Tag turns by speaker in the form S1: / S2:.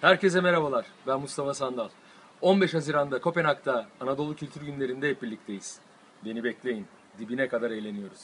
S1: Herkese merhabalar. Ben Mustafa Sandal. 15 Haziran'da Kopenhag'da Anadolu Kültür Günlerinde hep birlikteyiz. Beni bekleyin. Dibine kadar eğleniyoruz.